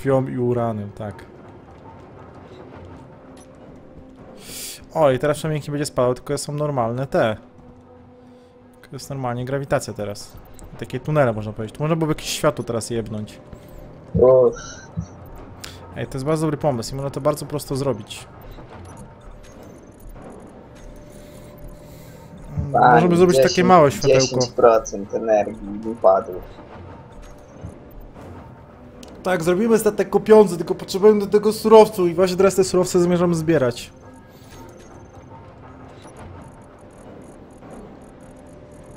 krwią i uranem, tak. O, i teraz przynajmniej nie będzie spadał, tylko są normalne te. To jest normalnie grawitacja teraz. Takie tunele można powiedzieć. Można byłoby jakieś światło teraz jebnąć. Ej, to jest bardzo dobry pomysł i można to bardzo prosto zrobić. Fajnie, Możemy zrobić takie 10 małe światełko. 10% energii wypadło. Tak, zrobimy statek kopiący, tylko potrzebujemy do tego surowców i właśnie teraz te surowce zamierzam zbierać.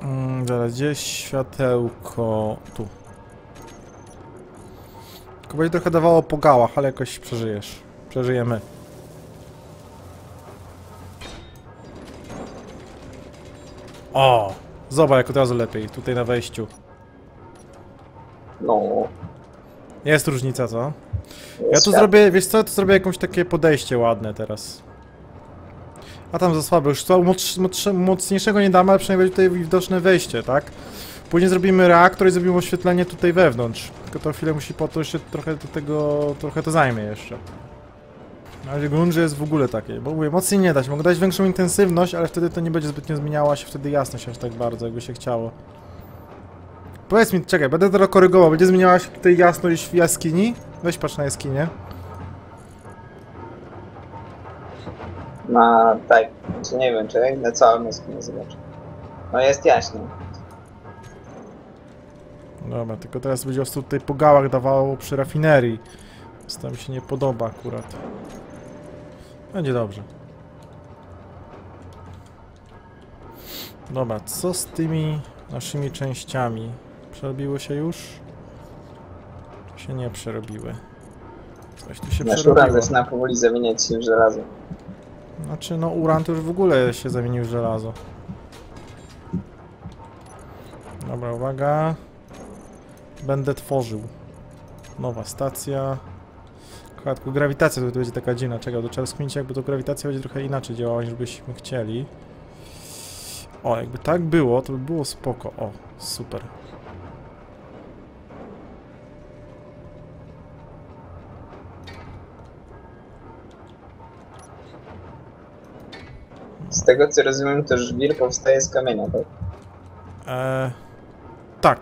Mm, zaraz, gdzie światełko? Tu. Tylko będzie trochę dawało po gałach, ale jakoś przeżyjesz. Przeżyjemy. O! Zobacz, jak od razu lepiej, tutaj na wejściu. No. Jest różnica, co? Ja tu zrobię, wiesz co, to zrobię jakąś takie podejście ładne teraz. A tam za słabe, już co, mocz, mocz, mocniejszego nie damy, ale przynajmniej będzie tutaj widoczne wejście, tak? Później zrobimy reaktor i zrobimy oświetlenie tutaj wewnątrz. Tylko to chwilę musi po to jeszcze trochę do tego, trochę to zajmie jeszcze. Na razie grunt, że jest w ogóle takie, bo mówię, mocniej nie dać, mogę dać większą intensywność, ale wtedy to nie będzie zbytnio zmieniała się wtedy jasność aż tak bardzo, jakby się chciało. Powiedz mi, czekaj, będę to korygował, będzie zmieniała się tutaj jasność w jaskini? Weź patrz na jaskinię. Na tak, czy nie wiem, czy na całym jest nie zobaczę. No jest jaśno. Dobra, tylko teraz będzie ostro tutaj po gałach dawało przy rafinerii. Więc to mi się nie podoba akurat. Będzie dobrze. Dobra, co z tymi naszymi częściami? Przerobiły się już? Czy się nie przerobiły? Coś tu się Nasz uran przerobiło. zaczyna powoli zamieniać się w żelazo. Znaczy, no uran to już w ogóle się zamienił w żelazo. Dobra, uwaga. Będę tworzył. Nowa stacja. Tylko grawitacja to będzie taka dziwna. Czekaj, to trzeba rozkminić jakby to grawitacja będzie trochę inaczej działała niż byśmy chcieli. O, jakby tak było, to by było spoko. O, super. Z tego co rozumiem, to żwir powstaje z kamienia, tak? Eee, tak.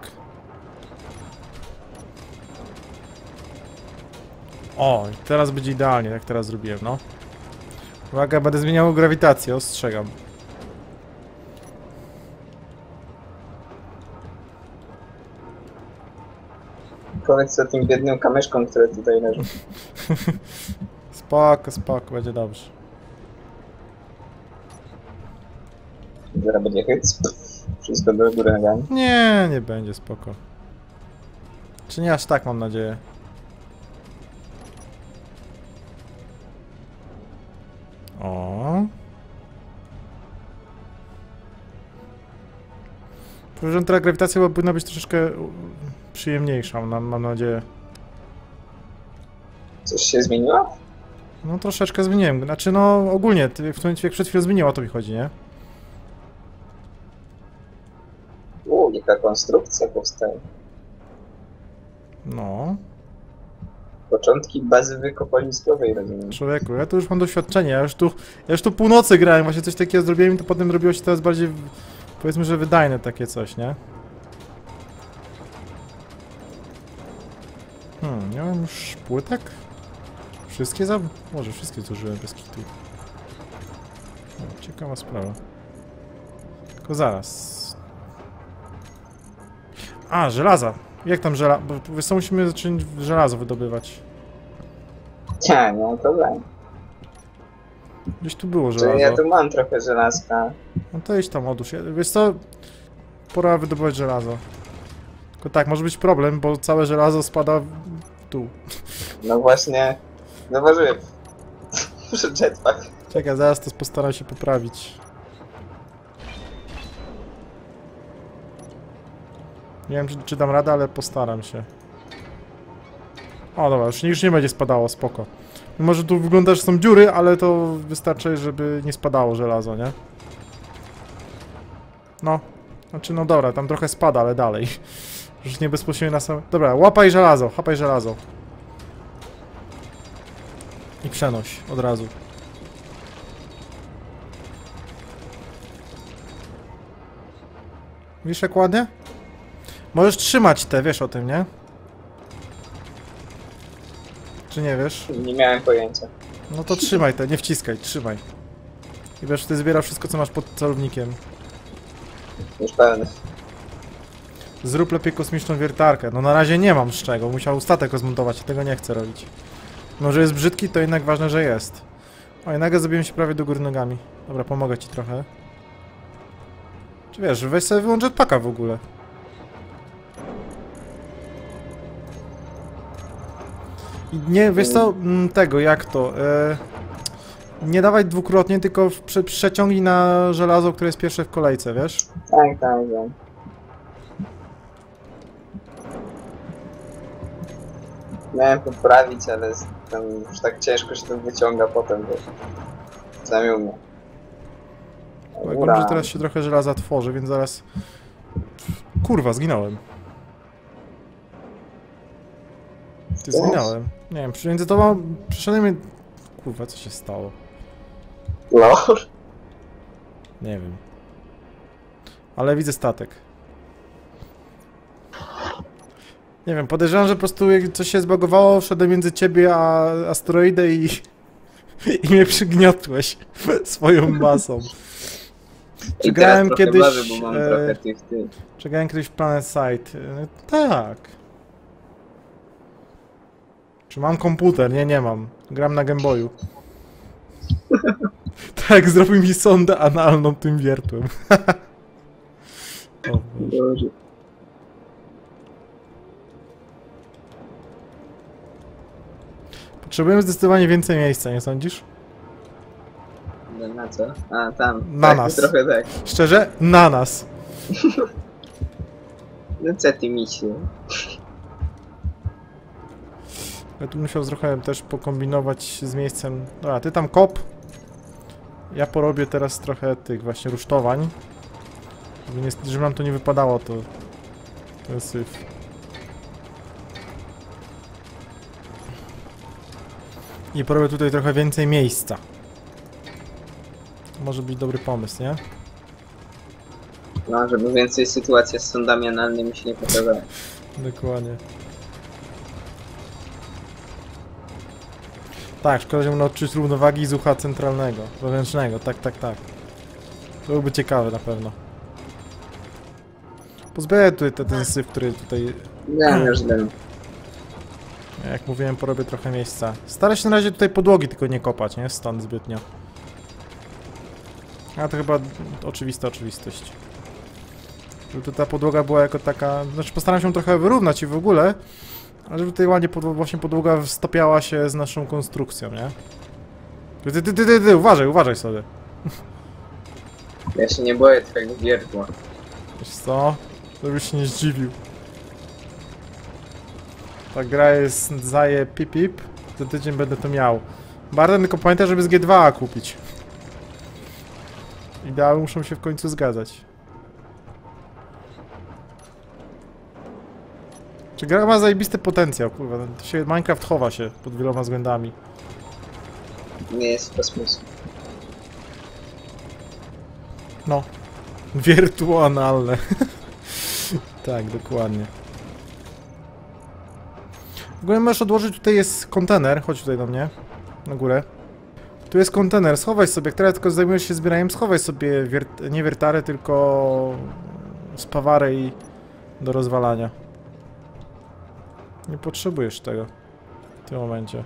O, teraz będzie idealnie, jak teraz zrobiłem, no. Uwaga, będę zmieniał grawitację, ostrzegam. Powiedz o tym biednym kamyszkom, które tutaj leżą. Spoko, spoko, będzie dobrze. Zaraz będzie hyc. Wszystko do góry nogami. Nie, nie będzie spoko. Czy nie aż tak, mam nadzieję. O. Że ta grawitacja powinna być troszeczkę przyjemniejsza, mam, mam nadzieję. Coś się zmieniło? No troszeczkę zmieniłem, znaczy no ogólnie, jak, jak przed chwilą zmieniło, o to mi chodzi, nie? Jaka konstrukcja powstaje. No, Początki bazy wykopaliskowej, rozumiem. człowieku, ja tu już mam doświadczenie, ja już tu, ja już tu północy grałem, właśnie coś takiego zrobiłem i to potem robiło się teraz bardziej, powiedzmy, że wydajne takie coś, nie? Hmm, nie mam już płytek? Wszystkie za... Może wszystkie zużyłem bez kitu. O, ciekawa sprawa. Tylko zaraz. A, żelaza! Jak tam żelazo? Bo wiesz co, musimy zacząć żelazo wydobywać. Nie, nie ma problemu. Gdzieś tu było Że żelazo. ja tu mam trochę żelazka. No to idź tam odłóż. Wiesz co? Pora wydobywać żelazo. Tylko tak, może być problem, bo całe żelazo spada w dół. No właśnie, zauważyłem. Muszę jetpack. Czekaj, zaraz to postaram się poprawić. Nie wiem, czy, czy dam radę, ale postaram się. O, dobra, już, już nie będzie spadało, spoko. Może tu wygląda, że są dziury, ale to wystarczy, żeby nie spadało żelazo, nie? No. Znaczy, no dobra, tam trochę spada, ale dalej. Już nie bezpośrednio na sam... Dobra, łapaj żelazo, chapaj żelazo. przenoś od razu. Wiesz jak ładnie? Możesz trzymać te, wiesz o tym, nie? Czy nie wiesz? Nie miałem pojęcia. No to trzymaj te, nie wciskaj, trzymaj. I wiesz, ty zbiera wszystko co masz pod celownikiem. Już pełny. Zrób lepiej kosmiczną wiertarkę. No na razie nie mam z czego, musiał statek rozmontować tego nie chcę robić. No, że jest brzydki, to jednak ważne, że jest. O, i nagle zrobiłem się prawie do góry nogami. Dobra, pomogę ci trochę. Czy wiesz, weź sobie wyłącz jetpacka w ogóle. Nie, wiesz co, mm, tego, jak to, e, Nie dawaj dwukrotnie, tylko prze, przeciągnij na żelazo, które jest pierwsze w kolejce, wiesz? Tak, tak, wiem. Miałem poprawić, ale tam już tak ciężko się to wyciąga potem, bo zamił mnie. Jak Ura. że teraz się trochę żelaza tworzy, więc zaraz... Kurwa, zginąłem. Ty zginąłem. Nie wiem, między tobą... Przyszedłem... mi- Kurwa, co się stało? Lol. Nie wiem. Ale widzę statek. Nie wiem, podejrzewam, że po prostu jak coś się zbagowało, wszedłem między ciebie a asteroidę i... I mnie przygniotłeś swoją masą. Trochę kiedyś, e, grałem kiedyś w Planet Side? E, Tak. Czy mam komputer? Nie, nie mam. Gram na Game Boyu. tak, zrobił mi sondę analną tym wiertłem. o, Boże. Potrzebujemy zdecydowanie więcej miejsca, nie sądzisz? Na co? A, tam. Na tak, nas. Trochę tak. Szczerze? Na nas. No co ty misiu? Ja tu musiał też pokombinować z miejscem. Dobra, ty tam kop. Ja porobię teraz trochę tych właśnie rusztowań. Żeby, nie, żeby nam to nie wypadało, to... Jest syf. I porobię tutaj trochę więcej miejsca. Może być dobry pomysł, nie? No, żeby więcej sytuacja z sądami analnymi się nie powtarzała. Dokładnie. Tak, szkoda, że mu nauczyć równowagi z ucha centralnego, wewnętrznego, tak, tak, tak. To byłoby ciekawe na pewno. Pozbieraj tutaj te- ten syf, który tutaj, Nie, nie źle. jak mówiłem, porobię trochę miejsca. Staraj się na razie tutaj podłogi tylko nie kopać, nie? Stąd zbytnio. A to chyba oczywista oczywistość. Żeby to ta podłoga była jako taka... Znaczy postaram się trochę wyrównać i w ogóle, ale żeby tutaj ładnie podło- właśnie podłoga stopiała się z naszą konstrukcją, nie? Ty, ty, ty, ty, ty, ty uważaj, uważaj sobie. Ja się nie boję twojego wiertła. Wiesz co? To byś się nie zdziwił. Ta gra jest zaje pip pip. Za tydzień będę to miał. Barden tylko pamiętaj, żeby z G2 kupić. Ideały muszą się w końcu zgadzać. Czy gra ma zajebisty potencjał, kurwa. To się Minecraft chowa się pod wieloma względami. Nie jest w kosmosie. No. Wirtualne. tak, dokładnie. W ogóle możesz odłożyć, tutaj jest kontener, chodź tutaj do mnie, na górę. Tu jest kontener, schowaj sobie, jak teraz tylko zajmujesz się zbieraniem, schowaj sobie wiert nie wiertarę, tylko spawarę i do rozwalania. Nie potrzebujesz tego w tym momencie.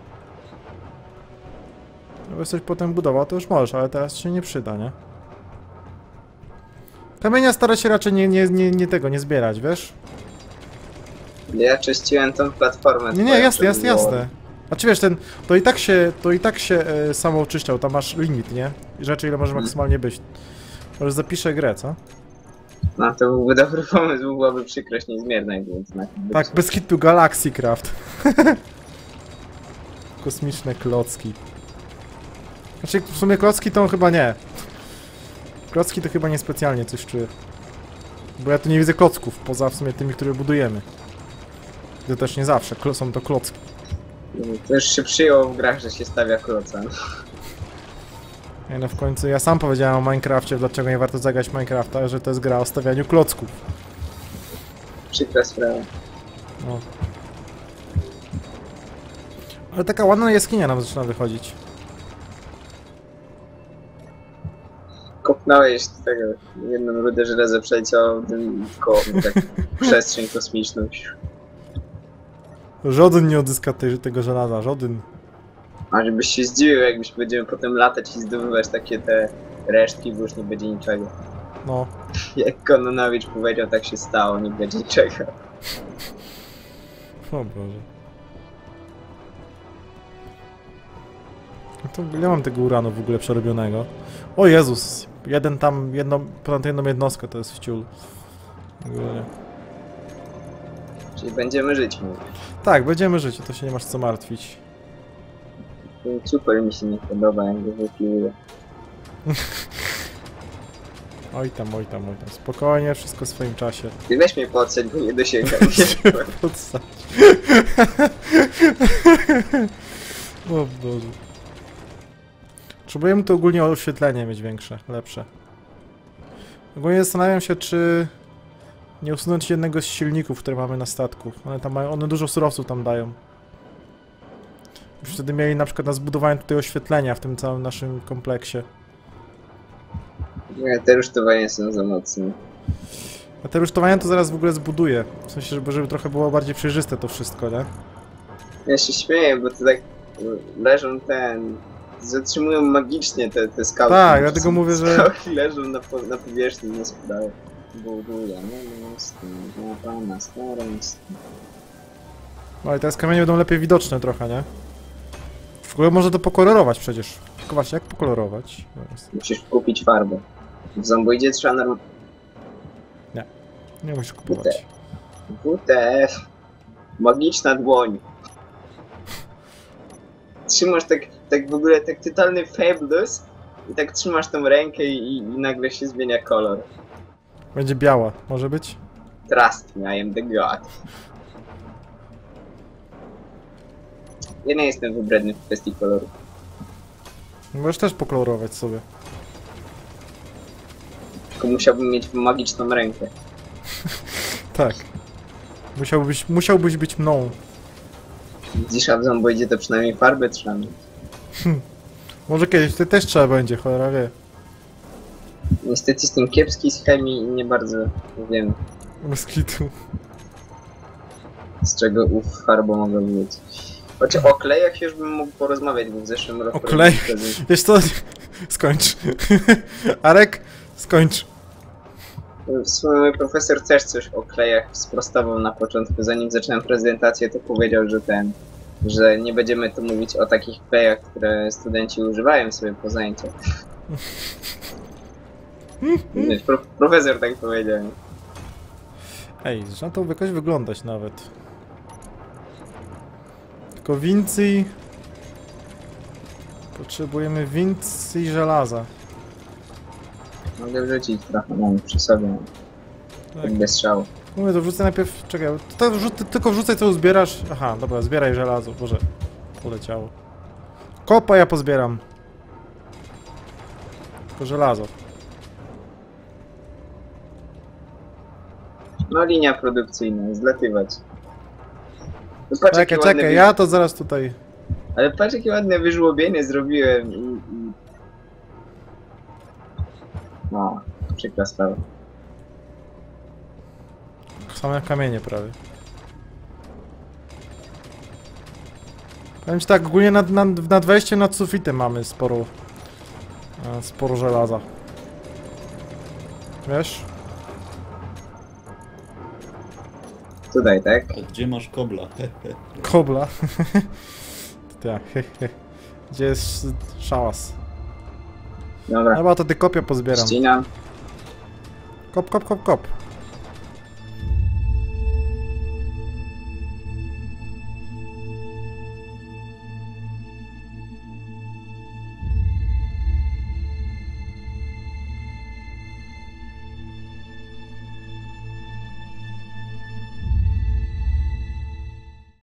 Jakbyś coś potem budował, to już możesz, ale teraz się nie przyda, nie? Kamienia stara się raczej nie, nie, nie, nie tego, nie zbierać, wiesz? Ja czyściłem tą platformę. Nie, nie, jasne, jasne, jasne. A czy wiesz, ten, to i tak się, to i tak się e, samo oczyszczał, tam masz limit, nie? Rzeczy, ile może Mhm. maksymalnie być. Może zapiszę grę, co? No to byłby dobry pomysł, byłaby przykrość niezmierna, więc na Tak, bez hitu Galaxy Craft. Kosmiczne klocki. Znaczy, w sumie klocki to chyba nie. Klocki to chyba niespecjalnie coś czuję. Bo ja tu nie widzę klocków, poza w sumie tymi, które budujemy. To też nie zawsze, są to klocki. To już się przyjęło w grach, że się stawia kloca. Ej, no w końcu ja sam powiedziałem o Minecrafcie, dlaczego nie warto zagrać Minecrafta, że to jest gra o stawianiu klocków. Przykra sprawa. No. Ale taka ładna jaskinia nam zaczyna wychodzić. Kopnąłeś tego, jedną rudę żelaza przeleciało tym koło, tak przestrzeń kosmiczną. Żaden nie odzyska tej, tego żelaza, żaden. A żebyś się zdziwił, jakbyś będziemy potem latać i zdobywać takie te resztki, bo już nie będzie niczego. No. Jak Kononowicz powiedział, tak się stało, nie będzie niczego. O Boże. No to ile mam tego uranu w ogóle przerobionego? O Jezus! Jeden tam, jedną, ponad jedną jednostkę to jest wciul. Ogólnie. Czyli będziemy żyć, mówię. Tak, będziemy żyć, to się nie masz co martwić. Ten Super mi się nie podoba, jak go wypiłuję. Oj tam, oj tam, oj tam. Spokojnie, wszystko w swoim czasie. Ty weź mnie podsadź, bo nie dosięgam. Podstać. o Boże. Potrzebujemy tu ogólnie oświetlenie mieć większe, lepsze. Ogólnie zastanawiam się, czy nie usunąć jednego z silników, które mamy na statku. One tam mają, one dużo surowców tam dają. Wtedy mieli na przykład na zbudowanie tutaj oświetlenia w tym całym naszym kompleksie. Nie, te rusztowania są za mocne. A te rusztowania to zaraz w ogóle zbuduję. W sensie, żeby, żeby trochę było bardziej przejrzyste to wszystko, nie? Ja się śmieję, bo to tak y, leżą ten... Zatrzymują magicznie te, te skałki. Tak, dlatego mówię, że- Skałki leżą na, po, na powierzchni, nie spadają. Buduję, no no most. No i teraz kamienie będą lepiej widoczne trochę, nie? W ogóle można to pokolorować przecież. Tylko właśnie, jak pokolorować? Zaraz. Musisz kupić farbę. W zomboidzie trzeba norm... Nie musisz kupować. WTF. Magiczna dłoń. Trzymasz tak, tak w ogóle, tak totalny fabulous i tak trzymasz tą rękę i, i nagle się zmienia kolor. Będzie biała, może być? Trust me, I am the god. Ja nie jestem wybredny w kwestii koloru. Możesz też pokolorować sobie. Tylko musiałbym mieć magiczną rękę. Tak. Musiałbyś, musiałbyś być mną. Widzisz, a w zomboidzie to przynajmniej farbę trzeba mieć. Może kiedyś ty też trzeba będzie, cholera wie. Niestety jestem kiepski z chemii i nie bardzo wiem, Bez kitu. z czego ów farbo mogę być. Choć o klejach już bym mógł porozmawiać, bo w zeszłym roku... O klejach? Wiesz co? Skończ. Arek, skończ. W sumie mój profesor też coś o klejach sprostował na początku. Zanim zacząłem prezentację, to powiedział, że ten, że nie będziemy tu mówić o takich klejach, które studenci używają sobie po zajęciach. Pro, profesor tak powiedział. Ej, to jakoś wyglądać nawet. Tylko więcej... Potrzebujemy więcej żelaza. Mogę wrzucić trochę, mam przy sobie, Tak. bez strzału. Mówię, to wrzucę najpierw... Czekaj, to tylko wrzucaj co uzbierasz. Aha, dobra, zbieraj żelazo. Boże, poleciało. Kopa ja pozbieram. Tylko żelazo. No linia produkcyjna, zlatywać. Patrz, Czekaj, ładne czekaj, ja to zaraz tutaj... Ale patrz jakie ładne wyżłobienie zrobiłem i... i... No, przykra sprawa. Same kamienie prawie. Powiem ci tak, ogólnie nad, nad, nad wejściem, nad sufitem mamy sporo... e, Sporo żelaza. Wiesz? Tutaj, tak? A gdzie masz kobla? Kobla. tak, Gdzie jest szałas? Dobra. Chyba to ty kopię pozbieram. Ścinam. Kop, kop, kop, kop.